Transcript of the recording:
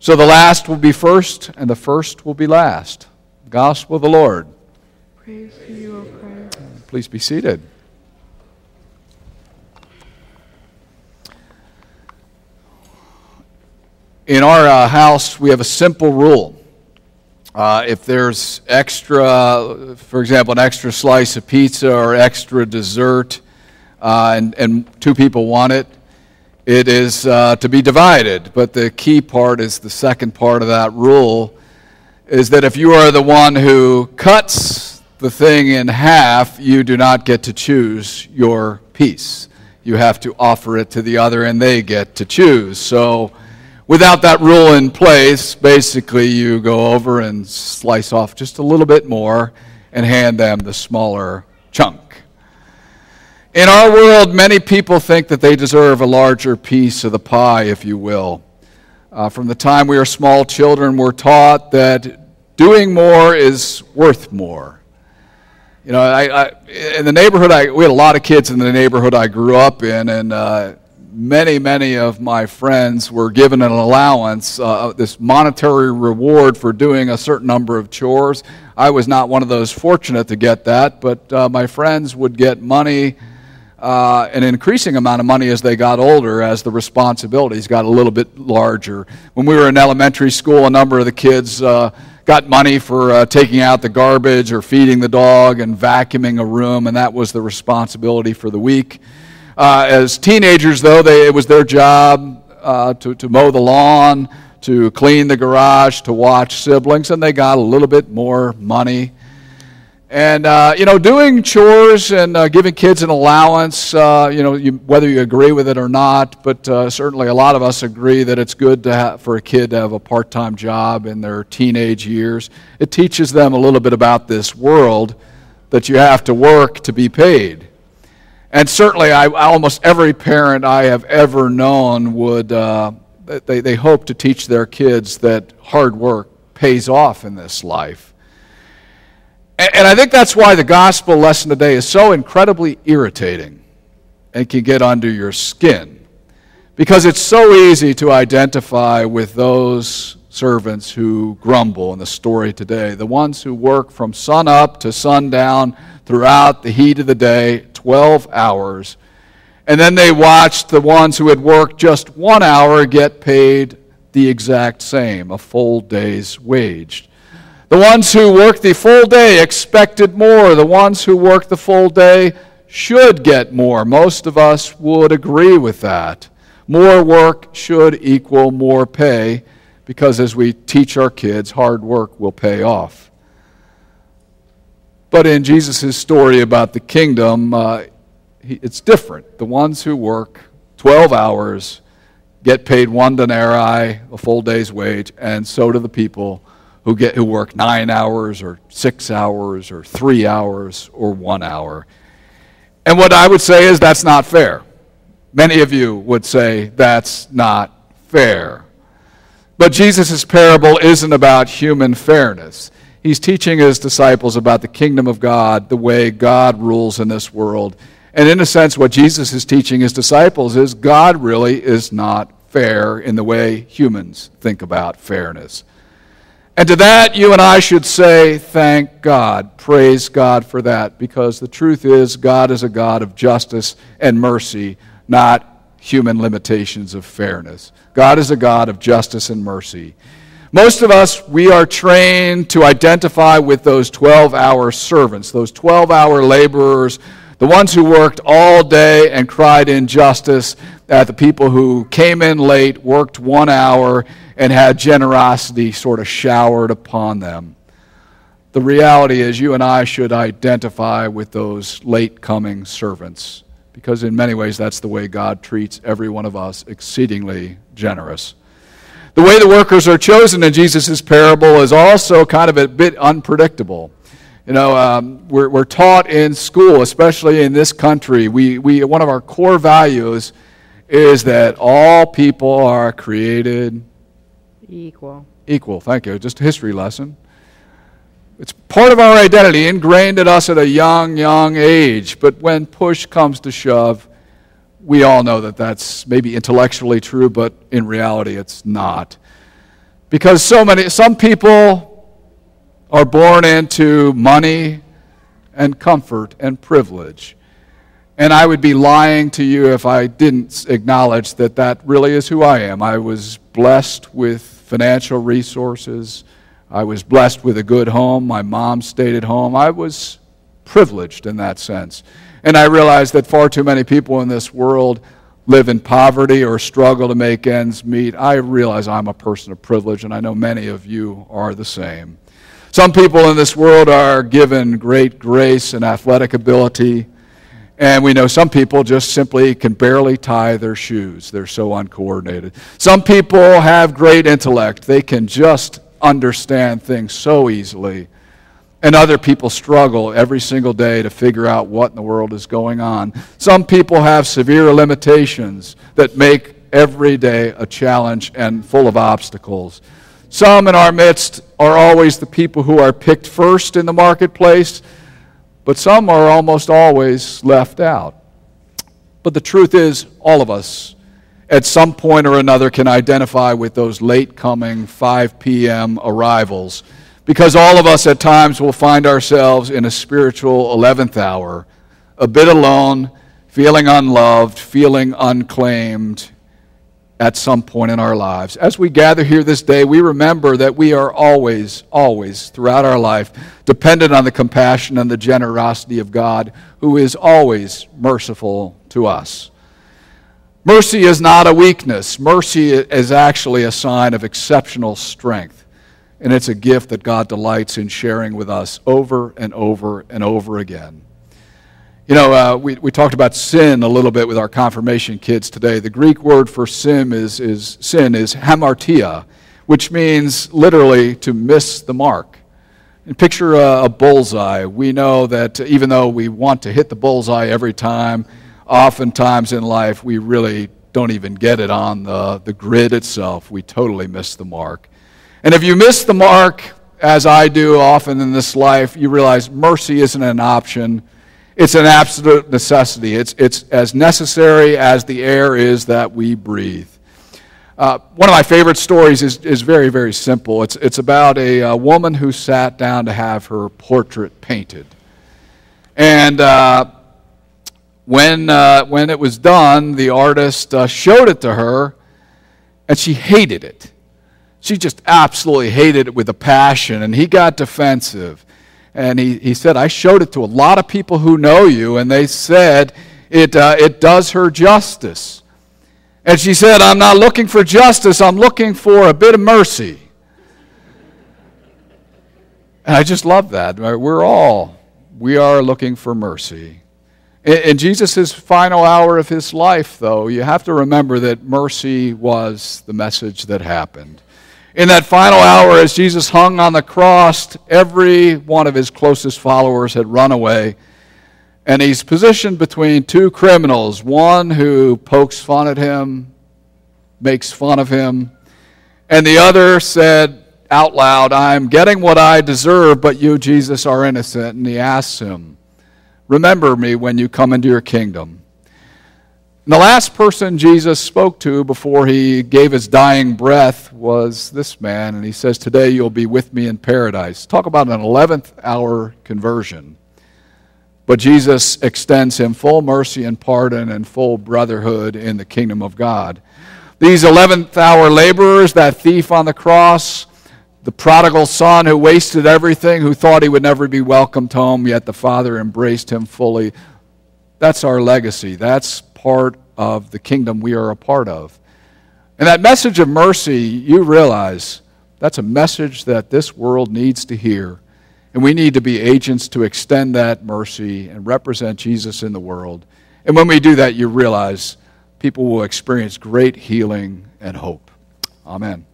So the last will be first, and the first will be last. Gospel of the Lord. Praise to you, O Christ. Please be seated. In our uh, house, we have a simple rule. Uh, if there's extra, for example, an extra slice of pizza or extra dessert, uh, and, and two people want it, it is uh, to be divided. But the key part is the second part of that rule is that if you are the one who cuts the thing in half, you do not get to choose your piece. You have to offer it to the other, and they get to choose. So, without that rule in place, basically you go over and slice off just a little bit more and hand them the smaller chunk. In our world, many people think that they deserve a larger piece of the pie, if you will. Uh, from the time we are small children, we're taught that doing more is worth more. You know, I, I, in the neighborhood, I, we had a lot of kids in the neighborhood I grew up in, and uh, many, many of my friends were given an allowance, uh, this monetary reward for doing a certain number of chores. I was not one of those fortunate to get that, but uh, my friends would get money uh, an increasing amount of money as they got older, as the responsibilities got a little bit larger. When we were in elementary school, a number of the kids uh, got money for uh, taking out the garbage or feeding the dog and vacuuming a room, and that was the responsibility for the week. Uh, as teenagers, though, they, it was their job uh, to, to mow the lawn, to clean the garage, to watch siblings, and they got a little bit more money. And, uh, you know, doing chores and uh, giving kids an allowance, uh, you know, you, whether you agree with it or not, but uh, certainly a lot of us agree that it's good have, for a kid to have a part time job in their teenage years. It teaches them a little bit about this world that you have to work to be paid. And certainly, I, almost every parent I have ever known would, uh, they, they hope to teach their kids that hard work pays off in this life. And I think that's why the gospel lesson today is so incredibly irritating and can get under your skin. Because it's so easy to identify with those servants who grumble in the story today, the ones who work from sun up to sundown throughout the heat of the day, 12 hours. And then they watched the ones who had worked just one hour get paid the exact same, a full day's wage. The ones who work the full day expected more. The ones who work the full day should get more. Most of us would agree with that. More work should equal more pay because as we teach our kids, hard work will pay off. But in Jesus' story about the kingdom, uh, it's different. The ones who work 12 hours get paid one denarii, a full day's wage, and so do the people who, get, who work nine hours or six hours or three hours or one hour. And what I would say is that's not fair. Many of you would say that's not fair. But Jesus' parable isn't about human fairness. He's teaching his disciples about the kingdom of God, the way God rules in this world. And in a sense, what Jesus is teaching his disciples is God really is not fair in the way humans think about fairness. And to that, you and I should say, thank God. Praise God for that. Because the truth is, God is a God of justice and mercy, not human limitations of fairness. God is a God of justice and mercy. Most of us, we are trained to identify with those 12 hour servants, those 12 hour laborers, the ones who worked all day and cried injustice at the people who came in late, worked one hour, and had generosity sort of showered upon them. The reality is, you and I should identify with those late coming servants because, in many ways, that's the way God treats every one of us exceedingly generous. The way the workers are chosen in Jesus' parable is also kind of a bit unpredictable. You know, um, we're, we're taught in school, especially in this country, we, we, one of our core values is that all people are created Equal. Equal, thank you. Just a history lesson. It's part of our identity, ingrained in us at a young, young age. But when push comes to shove, we all know that that's maybe intellectually true, but in reality it's not. Because so many, some people are born into money and comfort and privilege. And I would be lying to you if I didn't acknowledge that that really is who I am. I was blessed with financial resources. I was blessed with a good home. My mom stayed at home. I was privileged in that sense. And I realized that far too many people in this world live in poverty or struggle to make ends meet. I realize I'm a person of privilege, and I know many of you are the same. Some people in this world are given great grace and athletic ability and we know some people just simply can barely tie their shoes. They're so uncoordinated. Some people have great intellect. They can just understand things so easily. And other people struggle every single day to figure out what in the world is going on. Some people have severe limitations that make every day a challenge and full of obstacles. Some in our midst are always the people who are picked first in the marketplace but some are almost always left out. But the truth is, all of us at some point or another can identify with those late coming 5 p.m. arrivals because all of us at times will find ourselves in a spiritual 11th hour, a bit alone, feeling unloved, feeling unclaimed, at some point in our lives. As we gather here this day, we remember that we are always, always, throughout our life, dependent on the compassion and the generosity of God, who is always merciful to us. Mercy is not a weakness, mercy is actually a sign of exceptional strength. And it's a gift that God delights in sharing with us over and over and over again. You know, uh, we, we talked about sin a little bit with our confirmation kids today. The Greek word for sin is, is, sin is hamartia, which means literally to miss the mark. And picture a, a bullseye. We know that even though we want to hit the bullseye every time, oftentimes in life we really don't even get it on the, the grid itself. We totally miss the mark. And if you miss the mark, as I do often in this life, you realize mercy isn't an option it's an absolute necessity. It's, it's as necessary as the air is that we breathe. Uh, one of my favorite stories is, is very, very simple. It's, it's about a, a woman who sat down to have her portrait painted. And uh, when, uh, when it was done, the artist uh, showed it to her, and she hated it. She just absolutely hated it with a passion, and he got defensive. And he, he said, I showed it to a lot of people who know you, and they said it, uh, it does her justice. And she said, I'm not looking for justice, I'm looking for a bit of mercy. And I just love that. We're all, we are looking for mercy. In, in Jesus' final hour of his life, though, you have to remember that mercy was the message that happened. In that final hour, as Jesus hung on the cross, every one of his closest followers had run away. And he's positioned between two criminals one who pokes fun at him, makes fun of him, and the other said out loud, I'm getting what I deserve, but you, Jesus, are innocent. And he asks him, Remember me when you come into your kingdom. And the last person Jesus spoke to before he gave his dying breath was this man, and he says, Today you'll be with me in paradise. Talk about an 11th hour conversion. But Jesus extends him full mercy and pardon and full brotherhood in the kingdom of God. These 11th hour laborers, that thief on the cross, the prodigal son who wasted everything, who thought he would never be welcomed home, yet the Father embraced him fully. That's our legacy. That's part of the kingdom we are a part of. And that message of mercy, you realize that's a message that this world needs to hear. And we need to be agents to extend that mercy and represent Jesus in the world. And when we do that, you realize people will experience great healing and hope. Amen.